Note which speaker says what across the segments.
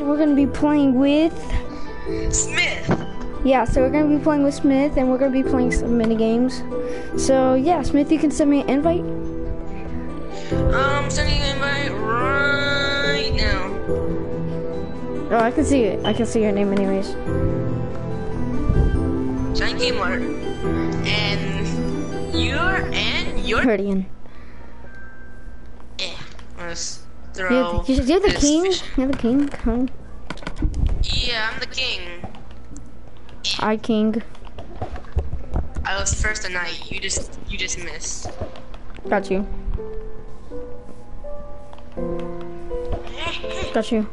Speaker 1: we're gonna be playing with.
Speaker 2: Smith.
Speaker 1: Yeah, so we're gonna be playing with Smith, and we're gonna be playing some mini games. So yeah, Smith, you can send me an invite.
Speaker 2: I'm sending you an invite right now.
Speaker 1: Oh, I can see it. I can see your name, anyways.
Speaker 2: Johnny Kmart. And you're and you're
Speaker 1: Herdian.
Speaker 2: eh.
Speaker 1: You're,
Speaker 2: throw.
Speaker 1: the- you're the
Speaker 2: this
Speaker 1: king.
Speaker 2: fish.
Speaker 1: You're the king. Huh?
Speaker 2: Yeah, I'm the king.
Speaker 1: I king.
Speaker 2: I was first tonight. You just you just missed.
Speaker 1: Got you. Got you.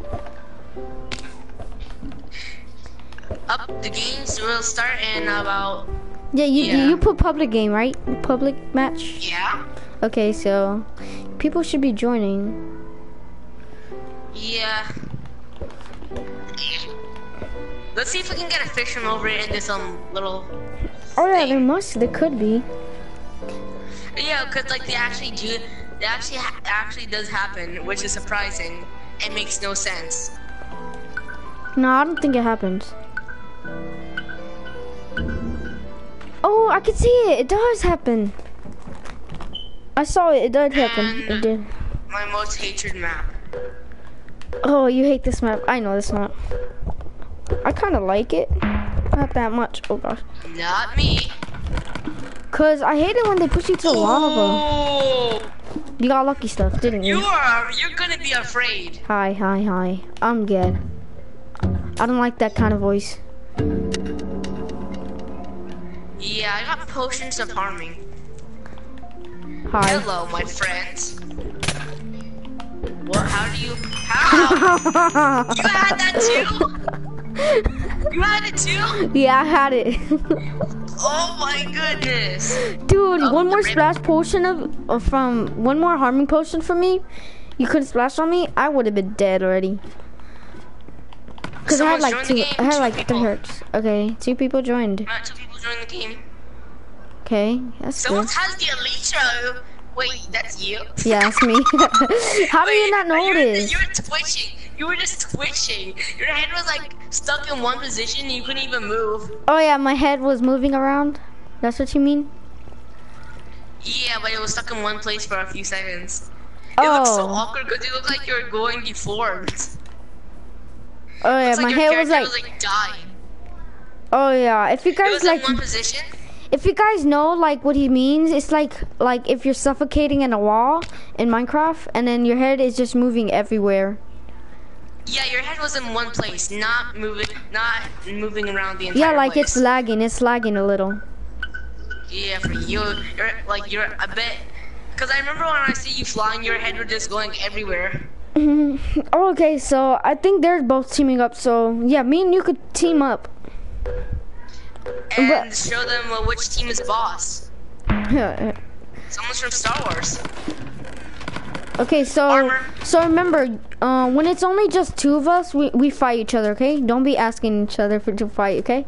Speaker 2: Up the games will start in about
Speaker 1: Yeah, you you-
Speaker 2: Yeah.
Speaker 1: you put public game right? Public match.
Speaker 2: yeah.
Speaker 1: Okay, so people should be joining.
Speaker 2: Yeah. Let's see if we can get a fish from over in this um little
Speaker 1: Oh yeah, there must. There could be.
Speaker 2: Yeah, cause like they actually do, they actually ha- actually does happen, which is surprising. It makes no sense.
Speaker 1: No, I don't think it happens. Oh, I can see it. It does happen. I saw it. It did happen. It did.
Speaker 2: My most hated map.
Speaker 1: Oh, you hate this map. I know this map. I kind of like it. Not that much. Oh gosh.
Speaker 2: Not me.
Speaker 1: Cause I hate it when they push you to the lava. You got lucky stuff, didn't
Speaker 2: you
Speaker 1: you?
Speaker 2: are. You're gonna be afraid.
Speaker 1: Hi, hi, hi. I'm good. I don't like that kind of voice.
Speaker 2: Yeah, I got potions of harming.
Speaker 1: Hi.
Speaker 2: Hello, my friends. What? How do you? How? you had that too? You had it too?
Speaker 1: yeah, I had it.
Speaker 2: Oh my goodness.
Speaker 1: Dude,
Speaker 2: Oh,
Speaker 1: one more splash potion of, of from one more harming potion from me. You couldn't splash on me. I would have been dead already. Cause I had like two.
Speaker 2: game,
Speaker 1: I had
Speaker 2: two
Speaker 1: like
Speaker 2: people.
Speaker 1: three hearts. Okay, two people joined.
Speaker 2: Not two people join the game.
Speaker 1: Okay, that's
Speaker 2: Someone
Speaker 1: good.
Speaker 2: has the Elytra. Wait, that's you?
Speaker 1: Yeah, that's me. How do you not
Speaker 2: Wait, you were-
Speaker 1: notice?
Speaker 2: You were twitching. You were just twitching. Your head was like stuck in one position and you couldn't even move.
Speaker 1: Oh yeah, my head was moving around. That's what you mean?
Speaker 2: Yeah, but it was stuck in one place for a few seconds. It looks so
Speaker 1: Oh,
Speaker 2: awkward because you look like you're going deformed.
Speaker 1: oh yeah,
Speaker 2: like
Speaker 1: my head was like.
Speaker 2: was like dying.
Speaker 1: Oh yeah, if you
Speaker 2: It
Speaker 1: guys
Speaker 2: was
Speaker 1: like,
Speaker 2: in one position.
Speaker 1: If you guys know like what he means, it's like like if you're suffocating in a wall in Minecraft, and then your head is just moving everywhere.
Speaker 2: Yeah, your head was in one place, not moving, not moving around the entire
Speaker 1: Yeah, like
Speaker 2: place.
Speaker 1: it's lagging. It's lagging a little.
Speaker 2: Yeah, for you, you're like you're a bit. Cause I remember when I see you flying, your head was just going everywhere.
Speaker 1: Oh, okay, so I think they're both teaming up. So yeah, me and you could team up.
Speaker 2: And
Speaker 1: But-
Speaker 2: show them uh, which team is boss.
Speaker 1: okay,
Speaker 2: Someone's from Star Wars.
Speaker 1: Okay, so
Speaker 2: Armor.
Speaker 1: so remember, uh, when it's only just two of us, we we fight each other. Okay, don't be asking each other for to fight. Okay.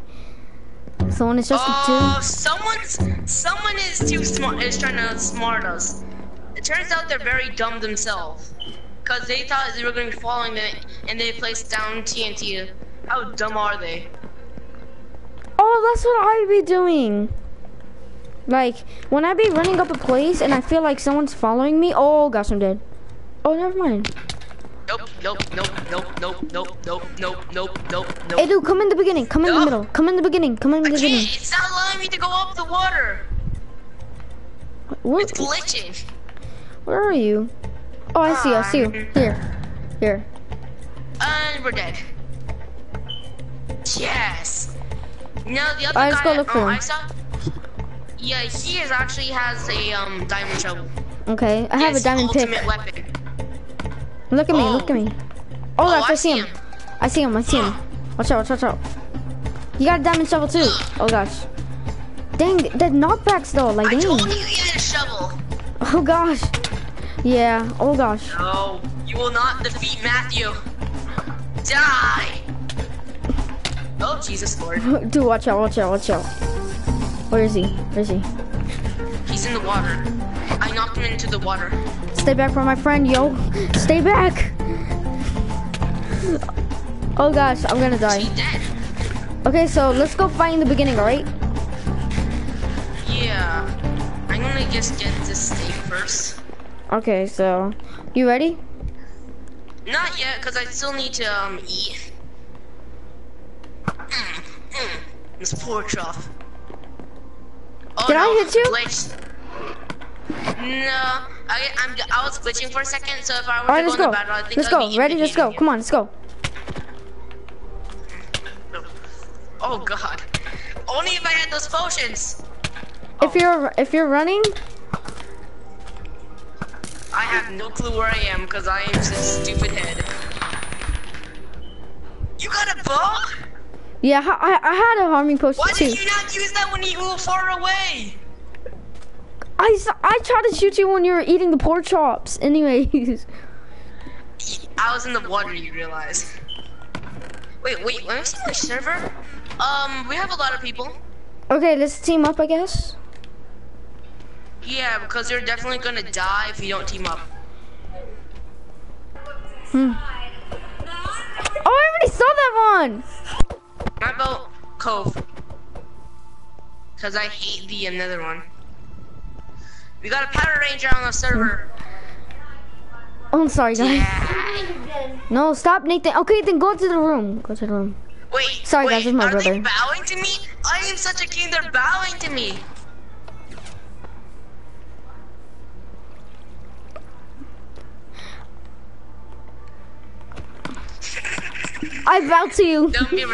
Speaker 1: So when it's just
Speaker 2: Oh,
Speaker 1: two.
Speaker 2: someone's someone is too smart. Is trying to smart us. It turns out they're very dumb themselves. Cause they thought they were going to be following them, and they placed down TNT. How dumb are they?
Speaker 1: Oh, that's what I'd be doing. Like when I be running up a place and I feel like someone's following me. Oh gosh, I'm dead. Oh, never mind.
Speaker 2: Nope, nope, nope, nope, nope, nope, nope, nope, nope, nope, nope.
Speaker 1: Hey, dude, come in the beginning. Come in the middle. Come in the beginning. Come in the
Speaker 2: I
Speaker 1: beginning.
Speaker 2: can't. It's not allowing me to go up the water.
Speaker 1: Where,
Speaker 2: It's glitching.
Speaker 1: where are you? Oh, I see. I see you. Here. Here.
Speaker 2: And we're dead. Yes. No, the other
Speaker 1: Alright, let's
Speaker 2: guy.
Speaker 1: go look for
Speaker 2: oh,
Speaker 1: him.
Speaker 2: I saw. Yeah, he is actually has a um diamond shovel.
Speaker 1: Okay. I have a diamond pick.
Speaker 2: weapon.
Speaker 1: Look at me. Look at
Speaker 2: Oh.
Speaker 1: me. Oh,
Speaker 2: Oh,
Speaker 1: gosh,
Speaker 2: I
Speaker 1: I see him.
Speaker 2: him.
Speaker 1: I see him. I see him. Watch out. Watch out. Watch out. You got a diamond shovel too. Oh gosh. Dang, the knockbacks though. Like,
Speaker 2: I
Speaker 1: dang.
Speaker 2: told you had a shovel.
Speaker 1: Oh gosh. Yeah. Oh gosh.
Speaker 2: No, you will not defeat Matthew. Die. Jesus Lord,
Speaker 1: Dude, watch out. Watch out. Watch out. Where is he? Where is he?
Speaker 2: he's in the water. I knocked him into the water.
Speaker 1: Stay back from my friend, yo. Stay back. Oh gosh, I'm gonna die. Okay, so let's go fight in the beginning, alright?
Speaker 2: Yeah. I'm gonna just get this steak first.
Speaker 1: Okay, so you ready?
Speaker 2: Not yet, because I still need to um eat. Mm, mm. This pork chop. Oh,
Speaker 1: Did I hit you?
Speaker 2: glitched. No, I I'm I was glitching for a second, so if I were
Speaker 1: Alright,
Speaker 2: to
Speaker 1: let's
Speaker 2: go,
Speaker 1: go.
Speaker 2: battle, I
Speaker 1: Let's go. Ready? Let's go. Come on, let's go.
Speaker 2: Oh god. Only if I had those potions.
Speaker 1: If you're if you're running,
Speaker 2: I have no clue where I am because I am just a stupid head. You got a bow?
Speaker 1: Yeah, I, I had a harming potion
Speaker 2: Why
Speaker 1: too.
Speaker 2: did you not use that when you were far away?
Speaker 1: I, I tried to shoot you when you were eating the pork chops. Anyways,
Speaker 2: I was in the water, you realize. Wait, wait, let me see my server. Um, we have a lot of people.
Speaker 1: okay, let's team up, I guess.
Speaker 2: Yeah, because you're definitely gonna die if you don't team up.
Speaker 1: Hmm. Oh, I already saw that one.
Speaker 2: How about Cove? Because I hate the another one. We got a Power Ranger on the server.
Speaker 1: Oh, I'm sorry, guys.
Speaker 2: Yeah.
Speaker 1: No, stop, Nathan. Okay, then go to the room. Go to the room.
Speaker 2: Wait,
Speaker 1: Sorry,
Speaker 2: wait,
Speaker 1: guys, this is my
Speaker 2: are they
Speaker 1: brother.
Speaker 2: bowing to me? I am such a king, they're bowing to me.
Speaker 1: I bow to you.
Speaker 2: Don't be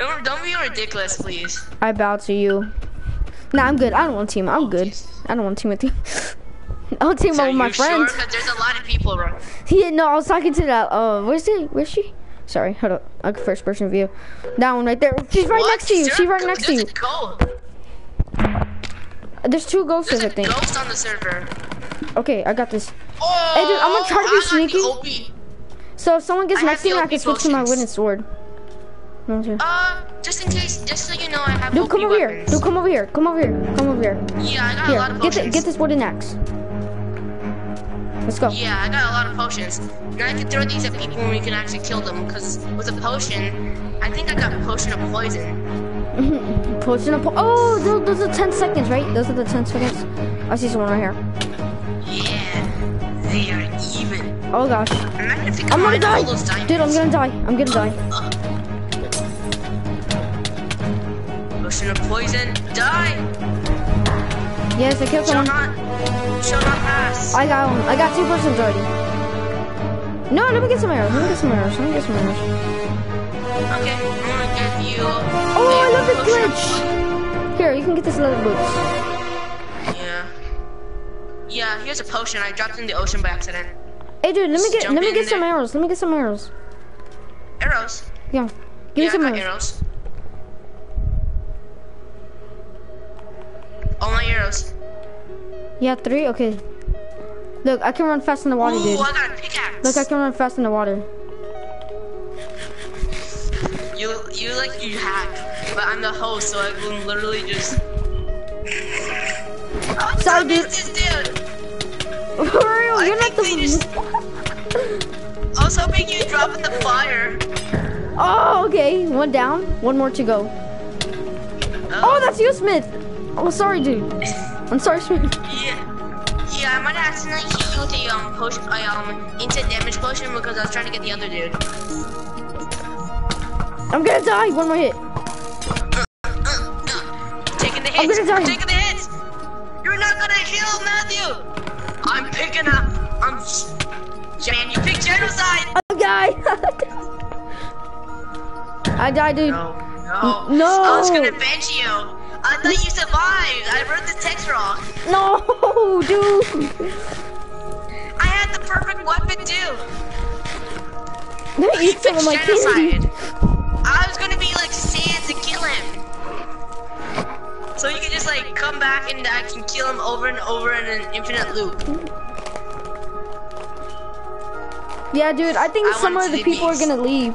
Speaker 2: don't, don't be ridiculous, please.
Speaker 1: I bow to you. Nah, I'm good. I don't want to team. I'm good. I don't want to team with you. I'll team
Speaker 2: So
Speaker 1: up with my
Speaker 2: sure?
Speaker 1: friends.
Speaker 2: Because there's a lot of people, bro.
Speaker 1: Yeah, no, I was talking to that. Uh, where's he? Where's she? Sorry, hold up. Like first person view. That one right there. She's right
Speaker 2: What?
Speaker 1: next to you. She's right next to you. There's two ghosts,
Speaker 2: There's
Speaker 1: I think.
Speaker 2: ghost on the server.
Speaker 1: Okay, I got this.
Speaker 2: Oh,
Speaker 1: Hey, dude, I'm gonna try to be
Speaker 2: I got
Speaker 1: sneaky. So if someone gets
Speaker 2: I
Speaker 1: next to me, I can switch to my wooden sword. No, sir.
Speaker 2: Uh, just in case, just so you know, I have
Speaker 1: Dude, come over here.
Speaker 2: weapons.
Speaker 1: Dude, come over here. Come over here. Come over here.
Speaker 2: Yeah, I got a lot
Speaker 1: Here,
Speaker 2: of
Speaker 1: get
Speaker 2: potions.
Speaker 1: the, get this wooden axe. Let's go.
Speaker 2: Yeah, I got a lot of potions. And I can throw these at people and we can actually kill them. Because with a potion, I think I got a potion of poison.
Speaker 1: Potion of po- Oh, those, those are 10 seconds, right? Those are the 10 seconds. I see someone right here.
Speaker 2: Yeah, they are even.
Speaker 1: Oh gosh.
Speaker 2: If you
Speaker 1: I'm gonna die. Dude, I'm gonna die. I'm gonna die.
Speaker 2: Poison, die!
Speaker 1: Yes, I killed
Speaker 2: Shall
Speaker 1: someone.
Speaker 2: not, shall not pass.
Speaker 1: I got one. I got two persons already. No, let me get some arrows. Let me get some arrows. Let me get some arrows.
Speaker 2: Okay, I'm gonna give you.
Speaker 1: Oh, I love this glitch. Here, you can get this leather boots.
Speaker 2: Yeah. Yeah, here's a potion. I dropped in the ocean by accident.
Speaker 1: Hey, dude, let me get let me get some arrows. Let me get some arrows.
Speaker 2: Arrows.
Speaker 1: Yeah, give
Speaker 2: yeah,
Speaker 1: me some arrows.
Speaker 2: arrows. All my arrows.
Speaker 1: Yeah, three. Okay. Look, I can run fast in the water,
Speaker 2: Ooh,
Speaker 1: dude.
Speaker 2: I got a pickaxe.
Speaker 1: Look, I can run fast in the water.
Speaker 2: You, you like you hack, but I'm the host, so I will literally just. Oh,
Speaker 1: Sorry,
Speaker 2: I
Speaker 1: dude.
Speaker 2: dude.
Speaker 1: Real,
Speaker 2: I
Speaker 1: you're not
Speaker 2: they just- I was hoping you'd drop in the fire.
Speaker 1: Oh, okay. One down. One more to go. Oh, oh that's you, Smith. Oh, sorry, dude. I'm sorry, Smith.
Speaker 2: Yeah. Yeah, I might have accidentally hit you with a um potion, a um instant damage potion because I was trying to get the other dude.
Speaker 1: I'm gonna die. One more hit.
Speaker 2: Taking the
Speaker 1: I'm gonna die.
Speaker 2: Taking the hits. You're not gonna heal Matthew. I'm picking up. I'm. Man, you picked genocide.
Speaker 1: Oh, guy. I died, dude.
Speaker 2: No, no.
Speaker 1: No.
Speaker 2: I was gonna bench you. I thought you survived. I wrote the text wrong.
Speaker 1: No, dude.
Speaker 2: I had the perfect weapon too.
Speaker 1: Me
Speaker 2: You
Speaker 1: eat some of my candy.
Speaker 2: genocide. I was gonna be like Sans to kill him. So you can just like come back and I can kill him over and over in an infinite loop.
Speaker 1: Yeah, dude. I think
Speaker 2: I
Speaker 1: some of the people are gonna leave.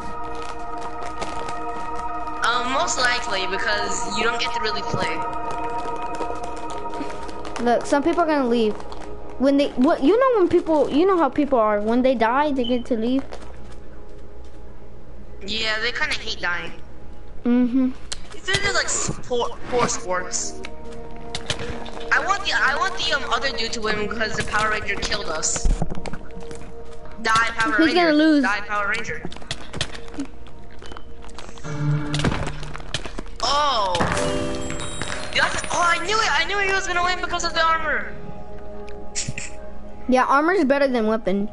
Speaker 2: Likely because you don't get to really play.
Speaker 1: Look, some people are gonna leave. When they, what you know when people, you know how people are. When they die, they get to leave.
Speaker 2: Yeah, they kind of hate dying.
Speaker 1: Mm-hmm.
Speaker 2: They're just like sport, poor sports. I want the I want the um, other dude to win because the Power Ranger killed us. Die Power
Speaker 1: Who's
Speaker 2: Ranger.
Speaker 1: gonna lose?
Speaker 2: Die Power Ranger. Oh. That's, oh, I knew it. I knew he was gonna win because of the armor.
Speaker 1: Yeah, armor's better than weapon.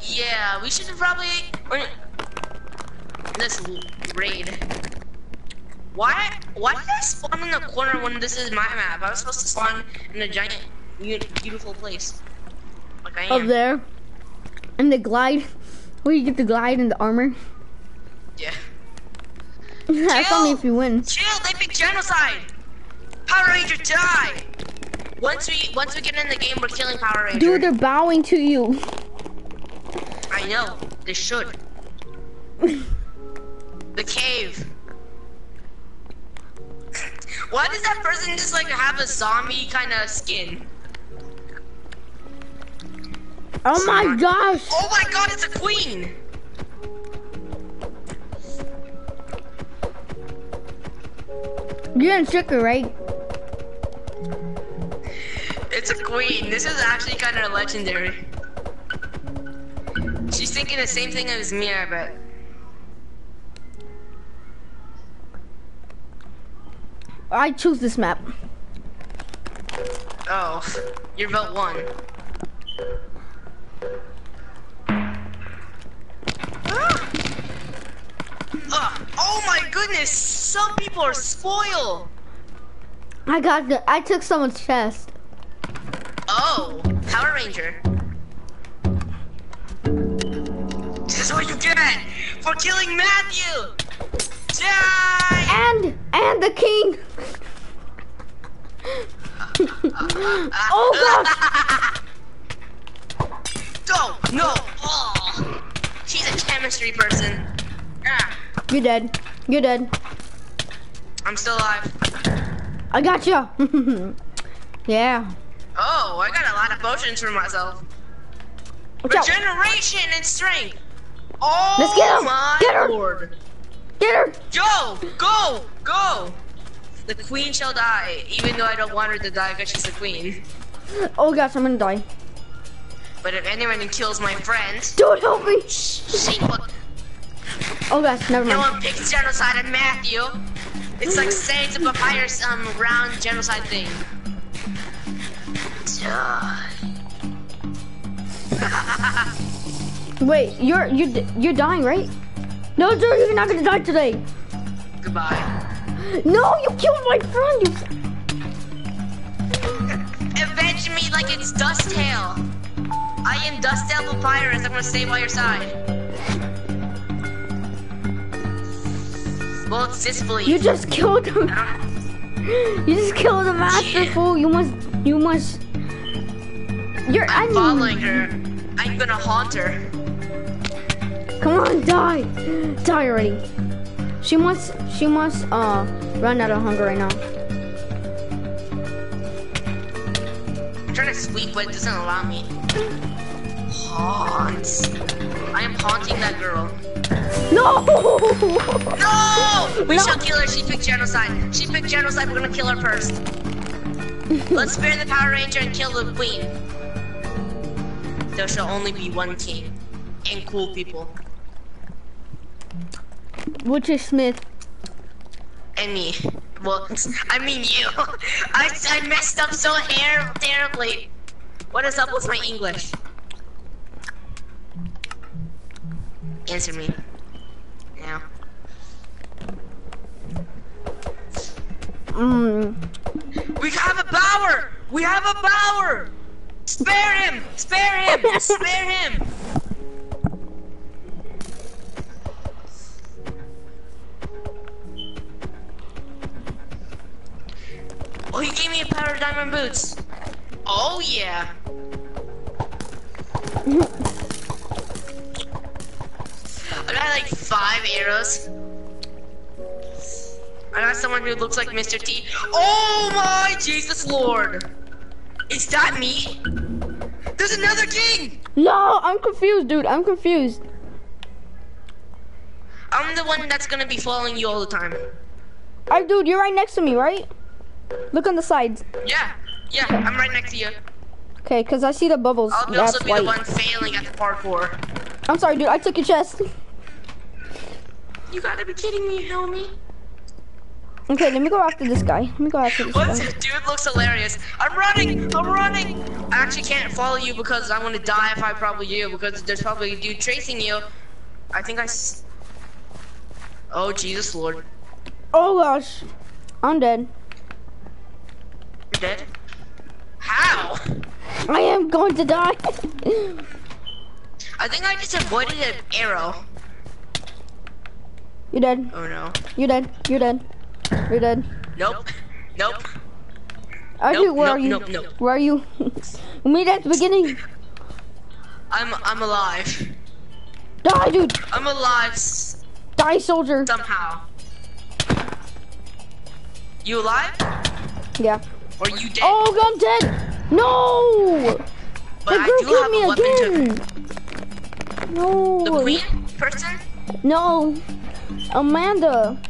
Speaker 2: Yeah, we should probably this raid. Why? Why did I spawn in the corner when this is my map? I was supposed to spawn in a giant, beautiful place. Like I am.
Speaker 1: Up there. And the glide. Where you get the glide and the armor.
Speaker 2: Yeah.
Speaker 1: That's only if you win.
Speaker 2: Chill. They pick genocide. Power Ranger die. Once we once we get in the game, we're killing Power Ranger.
Speaker 1: Dude, they're bowing to you.
Speaker 2: I know. They should. the cave. Why does that person just like have a zombie kind of skin?
Speaker 1: Oh my gosh.
Speaker 2: Oh my god, it's a queen!
Speaker 1: You didn't trick her, right?
Speaker 2: It's a queen. This is actually kind of legendary. She's thinking the same thing as me, I bet.
Speaker 1: I choose this map.
Speaker 2: Oh, you're vote won. Oh my goodness, some people are spoiled.
Speaker 1: I got the. I took someone's chest.
Speaker 2: Oh, Power Ranger. This is what you get for killing Matthew. Die!
Speaker 1: And and the king. oh gosh.
Speaker 2: Go! No! Oh. She's a chemistry person. Ah,
Speaker 1: You're dead. You're dead.
Speaker 2: I'm still alive.
Speaker 1: I got you. yeah.
Speaker 2: Oh, I got a lot of potions for myself.
Speaker 1: Watch out.
Speaker 2: Regeneration and strength. Oh
Speaker 1: Let's get 'em.
Speaker 2: my
Speaker 1: Get her.
Speaker 2: lord.
Speaker 1: Get her.
Speaker 2: Go! Go! Go! The queen shall die, even though I don't want her to die because she's the queen.
Speaker 1: Oh gosh, I'm gonna die.
Speaker 2: But if anyone kills my friend,
Speaker 1: Dude, help me.
Speaker 2: she will.
Speaker 1: Oh gosh, never mind.
Speaker 2: No one picks genocide and Matthew. It's like saying to papyrus some round genocide thing.
Speaker 1: Wait, you're you're you're dying, right? No, dude, you're not gonna die today.
Speaker 2: Goodbye.
Speaker 1: No, you killed my friend. You.
Speaker 2: Avenge me like it's Dusttale. I am Dusttale Papyrus. I'm gonna stay by your side.
Speaker 1: You just killed him. You just killed the master
Speaker 2: Yeah.
Speaker 1: fool. You must. You must. You're. I
Speaker 2: I'm
Speaker 1: mean,
Speaker 2: following her. I'm gonna haunt her.
Speaker 1: Come on, die. Die already. She must. She must. Uh, run out of hunger right now.
Speaker 2: I'm trying to sweep, but it doesn't allow me. Haunt. I am haunting that girl.
Speaker 1: No.
Speaker 2: No! We
Speaker 1: No.
Speaker 2: shall kill her. She picked genocide. She picked genocide. We're gonna kill her first. Let's spare the Power Ranger and kill the queen. There shall only be one king. And cool people.
Speaker 1: Which is Smith.
Speaker 2: And me. Well, I mean you. I, I messed up so hair terribly. What is up with my English? Answer me.
Speaker 1: Mm.
Speaker 2: We have a power! We have a power! Spare him! Spare him! Spare him! Oh, he gave me a pair of diamond boots. Oh yeah. I got like five arrows. I got someone who looks like Mr. T. Oh my Jesus Lord! Is that me? There's another king!
Speaker 1: No, I'm confused, dude. I'm confused.
Speaker 2: I'm the one that's gonna be following you all the time.
Speaker 1: Alright, dude, you're right next to me, right? Look on the sides.
Speaker 2: Yeah, yeah, I'm right next to you.
Speaker 1: Okay, because I see the bubbles.
Speaker 2: I'll
Speaker 1: That's
Speaker 2: also be
Speaker 1: white.
Speaker 2: the one failing at the parkour.
Speaker 1: I'm sorry, dude. I took your chest.
Speaker 2: You gotta be kidding me, Helmy.
Speaker 1: Okay, let me go after this guy. Let me go after this
Speaker 2: What?
Speaker 1: guy.
Speaker 2: Dude looks hilarious. I'm running! I'm running! I actually can't follow you because I'm gonna die if I probably do because there's probably a dude chasing you. I think I. S oh Jesus Lord!
Speaker 1: Oh gosh, I'm dead.
Speaker 2: You're dead. How?
Speaker 1: I am going to die.
Speaker 2: I think I just avoided an arrow.
Speaker 1: You're dead.
Speaker 2: Oh no.
Speaker 1: You're dead. You're dead. You're dead.
Speaker 2: Nope. Nope.
Speaker 1: Actually,
Speaker 2: Nope,
Speaker 1: where
Speaker 2: nope,
Speaker 1: are you?
Speaker 2: nope, nope.
Speaker 1: Where are you? we meet at the beginning.
Speaker 2: I'm I'm alive.
Speaker 1: Die, dude.
Speaker 2: I'm alive
Speaker 1: Die, soldier.
Speaker 2: somehow. You alive?
Speaker 1: Yeah.
Speaker 2: Or you dead?
Speaker 1: Oh, I'm dead. No.
Speaker 2: but
Speaker 1: the
Speaker 2: I
Speaker 1: girl
Speaker 2: do
Speaker 1: killed
Speaker 2: have
Speaker 1: me
Speaker 2: a weapon to.
Speaker 1: again. No.
Speaker 2: The queen person?
Speaker 1: No. Amanda.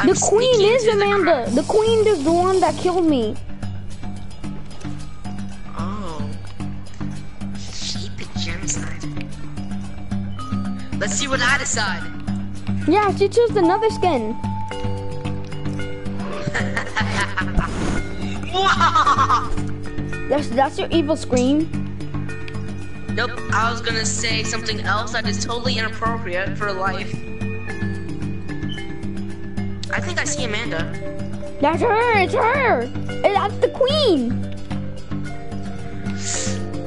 Speaker 2: I'm
Speaker 1: the queen is
Speaker 2: into the
Speaker 1: Amanda. The queen is the one that killed me.
Speaker 2: Oh. Sheep genocide. Let's see what I decide.
Speaker 1: Yeah, she chose another skin. That's that's your evil scream.
Speaker 2: nope, I was gonna say something else that is totally inappropriate for life. I think I see Amanda.
Speaker 1: That's her. It's her. That's the queen.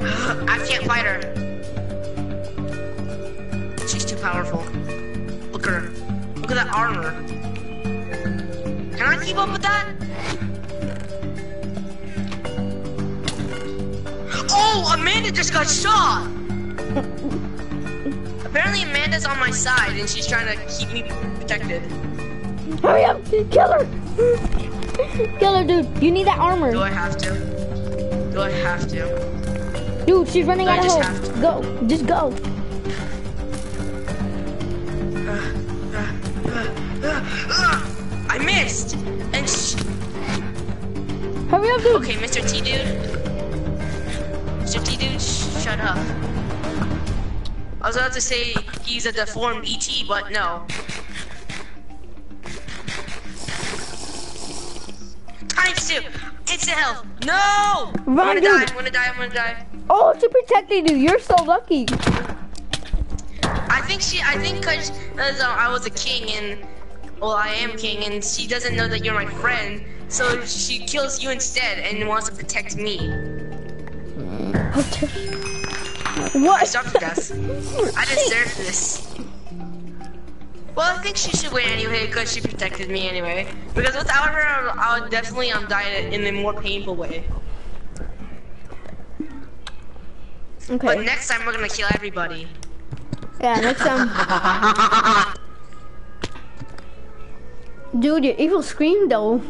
Speaker 2: I can't fight her. She's too powerful. Look at her. Look at that armor. Can I keep up with that? Oh, Amanda just got shot! Apparently Amanda's on my side and she's trying to keep me protected.
Speaker 1: Hurry up, kill her. kill her, dude. You need that armor. Do.
Speaker 2: I have to? Do I have to?
Speaker 1: Dude, she's running out of hope. Go, just go.
Speaker 2: I missed! And sh-
Speaker 1: Hurry up, dude.
Speaker 2: Okay, Mr. T dude. Mr. T dude, sh- shut up. I was about to say he's a deformed ET, but no. A health! No! I'm
Speaker 1: Run,
Speaker 2: gonna
Speaker 1: dude.
Speaker 2: die, I'm gonna die, I'm gonna die.
Speaker 1: Oh, she protected you. You're so lucky.
Speaker 2: I think she, I think cause, uh, I was a king and, well I am king and she doesn't know that you're my friend, so she kills you instead and wants to protect me. I
Speaker 1: What?
Speaker 2: to. I deserve this. Well, I think she should win anyway because she protected me anyway. Because without her, I would- definitely um, die in a more painful way.
Speaker 1: Okay.
Speaker 2: But next time we're gonna kill everybody.
Speaker 1: Yeah, next time. Dude, your evil scream though.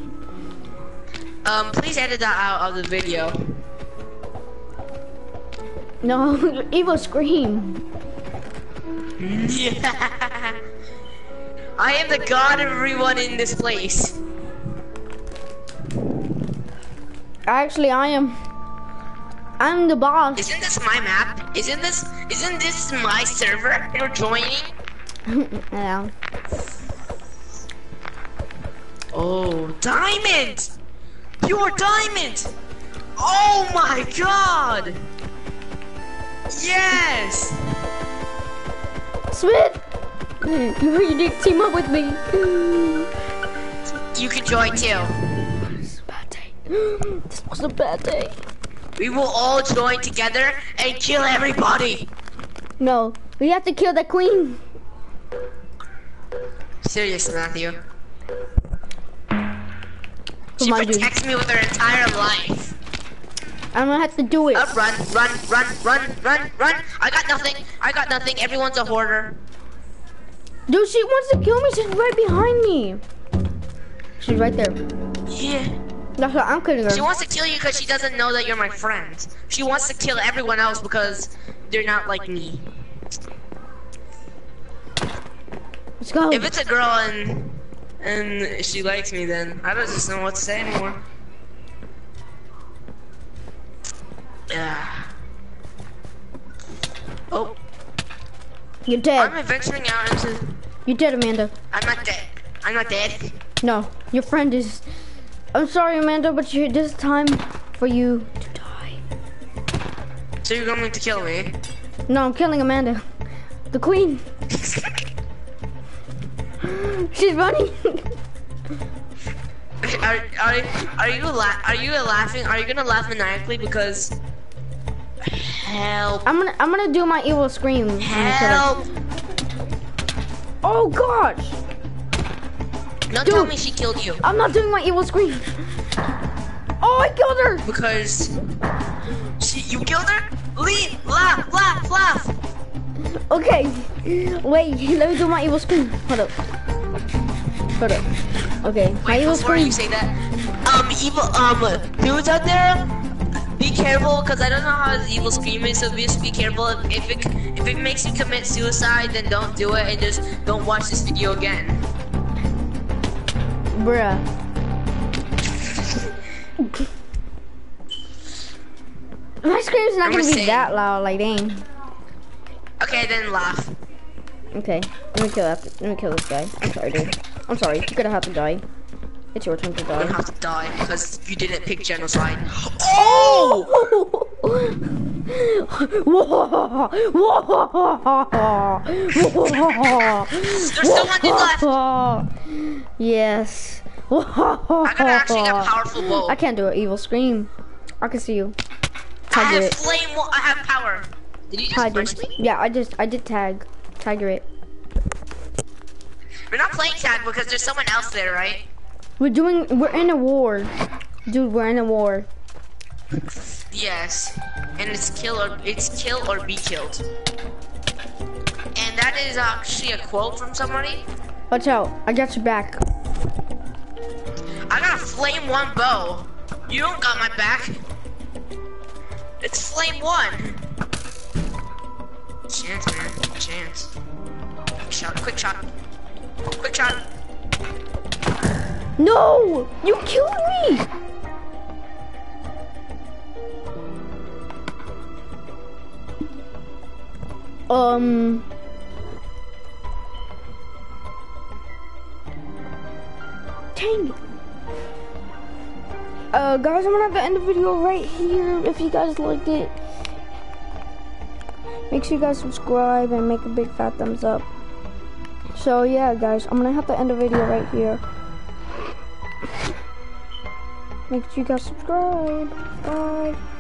Speaker 2: Um, please edit that out of the video.
Speaker 1: No, your evil scream.
Speaker 2: Yeah. I am the god of everyone in this place.
Speaker 1: Actually, I am. I'm the boss.
Speaker 2: Isn't this my map? Isn't this isn't this my server you're joining?
Speaker 1: yeah.
Speaker 2: Oh, diamond! Pure diamond! Oh my god! Yes!
Speaker 1: Smith! You, need team up with me.
Speaker 2: You can join too.
Speaker 1: This is a bad day. This was a bad day.
Speaker 2: We will all join together and kill everybody.
Speaker 1: No, we have to kill the queen.
Speaker 2: Serious, Matthew. She
Speaker 1: Come on,
Speaker 2: protects me with her entire life.
Speaker 1: I'm gonna have to do it.
Speaker 2: Up, run, run, run, run, run, run. I got nothing. I got nothing. Everyone's a hoarder.
Speaker 1: Dude, she wants to kill me. She's right behind me. She's right there.
Speaker 2: Yeah.
Speaker 1: That's why I'm killing her.
Speaker 2: She wants to kill you because she doesn't know that you're my friend. She wants to kill everyone else because they're not like me.
Speaker 1: Let's go.
Speaker 2: If it's a girl and and she likes me, then I don't just know what to say anymore. Yeah. Oh,
Speaker 1: You're dead.
Speaker 2: I'm venturing out into.
Speaker 1: You're dead, Amanda.
Speaker 2: I'm not dead. I'm not dead.
Speaker 1: No, your friend is. I'm sorry, Amanda, but you, this is time for you to die.
Speaker 2: So you're going to kill me?
Speaker 1: No, I'm killing Amanda. The queen. She's running.
Speaker 2: Are, are, are you la- are you laughing? Are you gonna laugh maniacally because help
Speaker 1: I'm gonna I'm gonna do my evil scream. when I kill her.
Speaker 2: help?
Speaker 1: Oh gosh!
Speaker 2: Don't tell me she killed you
Speaker 1: I'm not doing my evil scream. Oh, I killed her!
Speaker 2: because she you killed her. Leave, laugh, laugh, laugh.
Speaker 1: Okay. Wait, let me do my evil scream. Hold up. Hold up. Okay, my
Speaker 2: Wait,
Speaker 1: evil
Speaker 2: before
Speaker 1: scream.
Speaker 2: you say that, um, evil um dudes out there, be careful because I don't know how the evil scream is. So just be careful. If it if it makes you commit suicide, then don't do it and just don't watch this video again.
Speaker 1: Bruh. My scream's not
Speaker 2: I'm
Speaker 1: gonna be
Speaker 2: say-
Speaker 1: that loud, like dang.
Speaker 2: Okay, then laugh.
Speaker 1: Okay, let me kill that. Let me kill this guy. I'm sorry, dude. I'm sorry. You're gonna have to die. It's your turn to die.
Speaker 2: You don't have to die because you didn't pick genocide. Oh! There's someone left.
Speaker 1: Yes.
Speaker 2: I gotta actually get powerful bow.
Speaker 1: I can't do an evil scream. I can see you.
Speaker 2: Tag
Speaker 1: I
Speaker 2: have
Speaker 1: it.
Speaker 2: flame. I have power. Did you just punch me?
Speaker 1: Yeah, I just I did tag. Tiger it.
Speaker 2: We're not playing tag because there's someone else there, right?
Speaker 1: We're doing we're in a war. Dude, we're in a war.
Speaker 2: Yes. And it's kill or it's kill or be killed. And that is actually a quote from somebody.
Speaker 1: Watch out. I got your back.
Speaker 2: I got a flame one bow. You don't got my back. It's flame one. Chance, man. Chance. Quick shot. Quick shot. Quick shot.
Speaker 1: No! You killed me! Um. Dang. it. Uh, guys, I'm gonna have to end the video right here. If you guys liked it, make sure you guys subscribe and make a big fat thumbs up. So yeah, guys, I'm gonna have to end the video right here. Make sure you guys subscribe. Bye.